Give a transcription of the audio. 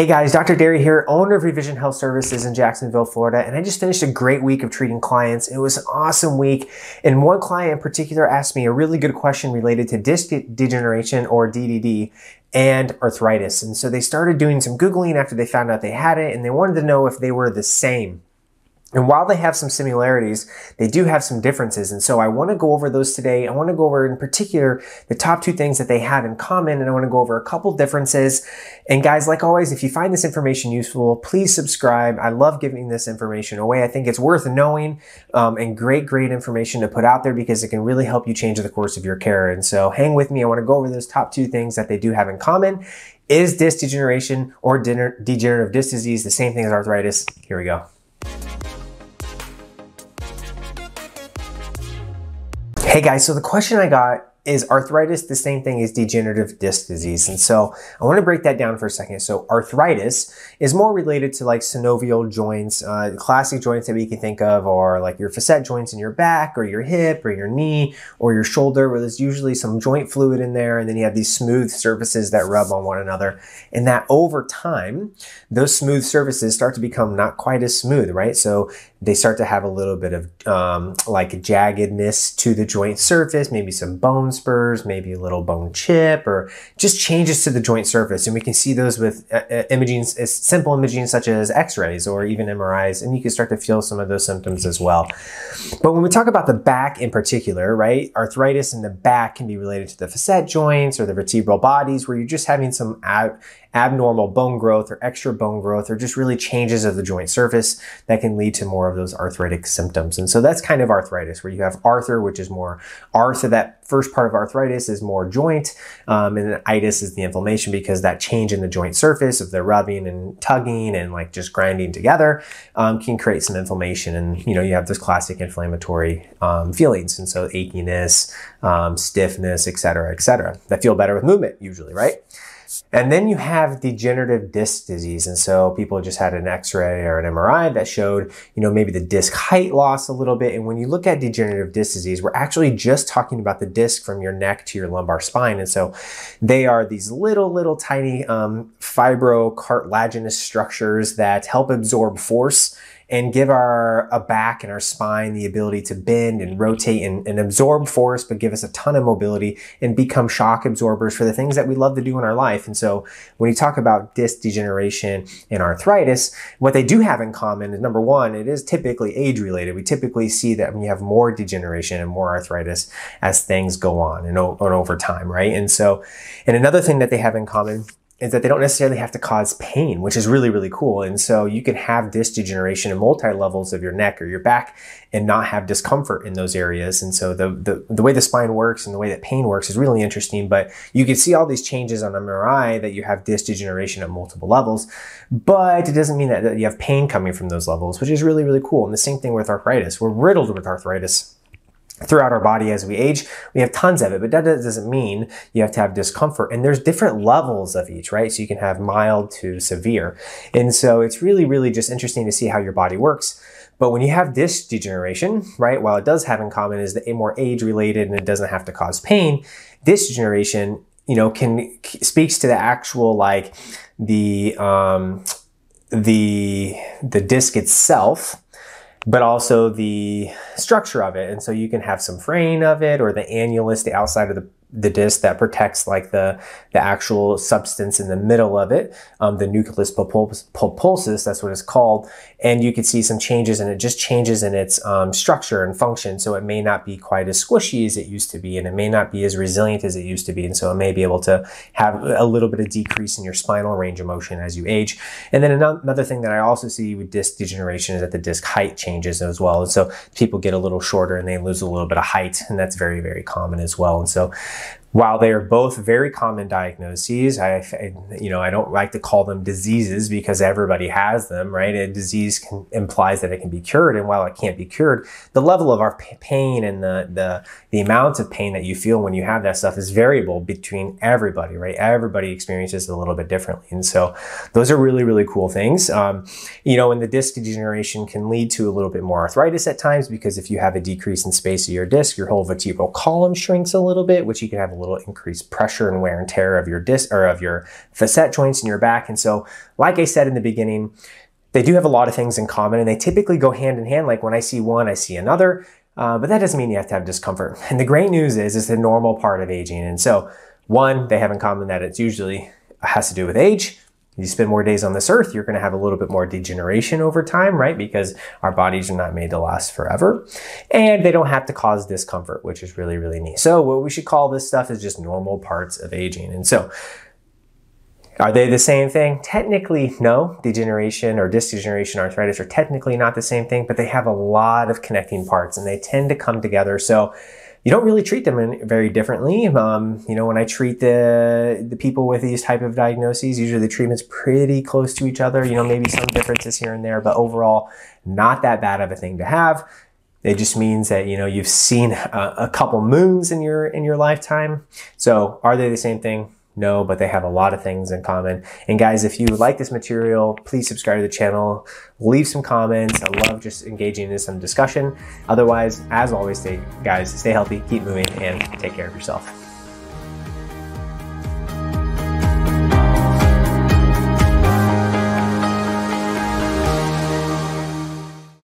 Hey guys, Dr. Derry here, owner of Revision Health Services in Jacksonville, Florida, and I just finished a great week of treating clients. It was an awesome week, and one client in particular asked me a really good question related to disc degeneration or DDD and arthritis. And so they started doing some Googling after they found out they had it, and they wanted to know if they were the same. And while they have some similarities, they do have some differences. And so I want to go over those today. I want to go over in particular the top two things that they have in common. And I want to go over a couple differences. And guys, like always, if you find this information useful, please subscribe. I love giving this information away. I think it's worth knowing um, and great, great information to put out there because it can really help you change the course of your care. And so hang with me. I want to go over those top two things that they do have in common. Is disc degeneration or degenerative disc disease the same thing as arthritis? Here we go. Hey guys, so the question I got is arthritis the same thing as degenerative disc disease? And so I want to break that down for a second. So arthritis is more related to like synovial joints. Uh, classic joints that we can think of are like your facet joints in your back or your hip or your knee or your shoulder where there's usually some joint fluid in there and then you have these smooth surfaces that rub on one another. And that over time, those smooth surfaces start to become not quite as smooth, right? So they start to have a little bit of um, like jaggedness to the joint surface, maybe some bone spurs, maybe a little bone chip, or just changes to the joint surface. And we can see those with uh, uh imaging, simple imaging such as x-rays or even MRIs, and you can start to feel some of those symptoms as well. But when we talk about the back in particular, right, arthritis in the back can be related to the facet joints or the vertebral bodies where you're just having some ab abnormal bone growth or extra bone growth or just really changes of the joint surface that can lead to more of those arthritic symptoms. And so that's kind of arthritis where you have arthur, which is more arth, that first part of arthritis is more joint, um, and then itis is the inflammation because that change in the joint surface of the rubbing and tugging and like just grinding together um, can create some inflammation. And you know, you have this classic inflammatory um, feelings. And so achiness, um, stiffness, et cetera, et cetera, that feel better with movement usually, right? And then you have degenerative disc disease. And so people just had an x-ray or an MRI that showed, you know, maybe the disc height loss a little bit. And when you look at degenerative disc disease, we're actually just talking about the disc from your neck to your lumbar spine. And so they are these little, little tiny um, fibrocartilaginous structures that help absorb force and give our back and our spine the ability to bend and rotate and, and absorb force, but give us a ton of mobility and become shock absorbers for the things that we love to do in our life. And so when you talk about disc degeneration and arthritis, what they do have in common is number one, it is typically age related. We typically see that when you have more degeneration and more arthritis as things go on and, and over time, right? And so, and another thing that they have in common is that they don't necessarily have to cause pain, which is really, really cool. And so you can have disc degeneration in multi levels of your neck or your back and not have discomfort in those areas. And so the, the, the way the spine works and the way that pain works is really interesting, but you can see all these changes on MRI that you have disc degeneration at multiple levels, but it doesn't mean that, that you have pain coming from those levels, which is really, really cool. And the same thing with arthritis. We're riddled with arthritis throughout our body as we age. We have tons of it, but that doesn't mean you have to have discomfort. And there's different levels of each, right? So you can have mild to severe. And so it's really, really just interesting to see how your body works. But when you have disc degeneration, right, while it does have in common is the more age related and it doesn't have to cause pain, disc degeneration, you know, can speaks to the actual like the um, the the disc itself but also the structure of it. And so you can have some fraying of it or the annulus, the outside of the the disc that protects like the, the actual substance in the middle of it, um, the nucleus pulposus, that's what it's called. And you can see some changes and it just changes in its um, structure and function. So it may not be quite as squishy as it used to be and it may not be as resilient as it used to be. And so it may be able to have a little bit of decrease in your spinal range of motion as you age. And then another thing that I also see with disc degeneration is that the disc height changes as well. And so people get a little shorter and they lose a little bit of height and that's very, very common as well. And so while they are both very common diagnoses, I, you know, I don't like to call them diseases because everybody has them, right? A disease can, implies that it can be cured, and while it can't be cured, the level of our pain and the the the amount of pain that you feel when you have that stuff is variable between everybody, right? Everybody experiences it a little bit differently, and so those are really really cool things. Um, you know, and the disc degeneration can lead to a little bit more arthritis at times because if you have a decrease in space of your disc, your whole vertebral column shrinks a little bit, which you can have little increased pressure and wear and tear of your disc or of your facet joints in your back. And so, like I said in the beginning, they do have a lot of things in common and they typically go hand in hand. Like when I see one, I see another. Uh, but that doesn't mean you have to have discomfort. And the great news is, it's a normal part of aging. And so, one, they have in common that it's usually has to do with age. You spend more days on this earth, you're going to have a little bit more degeneration over time, right? Because our bodies are not made to last forever. And they don't have to cause discomfort, which is really, really neat. So, what we should call this stuff is just normal parts of aging. And so, are they the same thing? Technically, no. Degeneration or disc degeneration, arthritis are technically not the same thing, but they have a lot of connecting parts and they tend to come together. So you don't really treat them very differently. Um, you know, when I treat the the people with these type of diagnoses, usually the treatment's pretty close to each other. You know, maybe some differences here and there, but overall, not that bad of a thing to have. It just means that you know you've seen a, a couple moons in your in your lifetime. So, are they the same thing? No, but they have a lot of things in common. And guys, if you like this material, please subscribe to the channel, leave some comments. I love just engaging in some discussion. Otherwise, as always, stay guys, stay healthy, keep moving, and take care of yourself.